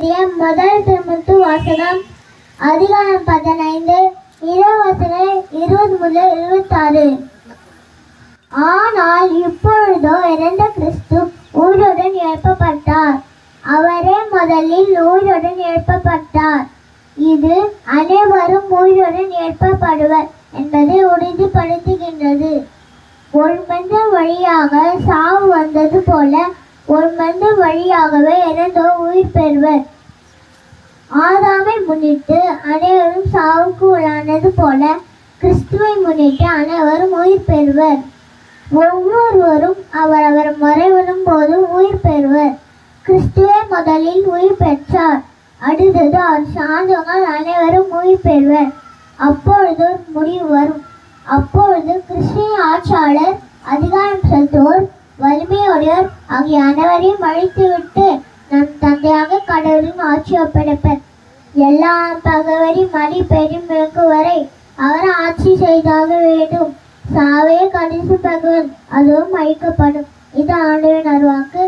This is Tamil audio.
முதல் திருமுத்து வாசகம் அதிகாரம் பதினைந்து இளவசனம் இருபது முதல் இருபத்தாறு. ஆனால் இப்பொழுதோ இறந்த கிறிஸ்து உயிருடன் எழுப்பப்பட்டார். அவரே முதலில் உயிருடன் எழுப்பப்பட்டார். இது அனைவரும் உயிருடன் எழுப்பப்படுவர் என்பதை உறுதிப்படுத்துகின்றது. ஒரு மனிதன் வழியாக சாவு ஒரு மந்த வழியாகவே எனதோ உயிர் பெறுவர். ஆதாமை முன்னிட்டு அனைவரும் சாவுக்கு உள்ளானது போல கிறிஸ்துவை முன்னிட்டு அனைவரும் உயிர் பெறுவர். ஒவ்வொருவரும் அவர் மறைவிடும் போது உயிர் பெறுவர். கிறிஸ்துவே முதலில் உயிர் பெற்றார். அடுத்தது அவர் சாந்தங்கள் அனைவரும் உயிர் பெறுவர். அப்பொழுது ஒரு முடிவு வரும். அப்பொழுது கிறிஸ்துவின் ஆட்சியாளர் அதிகாரம் செலுத்துவோர் வலிமையுடையோர் ஆகிய அனைவரையும் அழித்துவிட்டு நம் தந்தையாக கடவுளின் ஆட்சி ஒப்படைப்பர் எல்லா பகவரையும் மடி பெருமிழக்கு வரை அவர் ஆட்சி செய்தாக வேண்டும். சாவே கடைசி பகவன் அதுவும் அழிக்கப்படும் இது ஆண்டவன் அருவாக்கு.